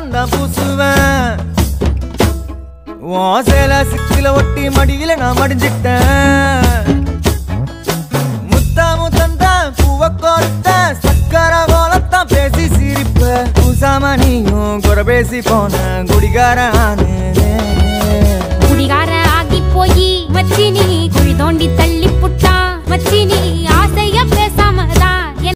நான் தான் பூசுவேன். உன் சிக்கில ஒட்டி மடியில நான் மடிஞ்சிட்டேன். முத்தாமு தந்தான் பூவ கோர்த்தேன் சக்கர போலத்தான் பேசி சிரிப்ப பூசாம நீயும் குறை பேசி போன குடிகார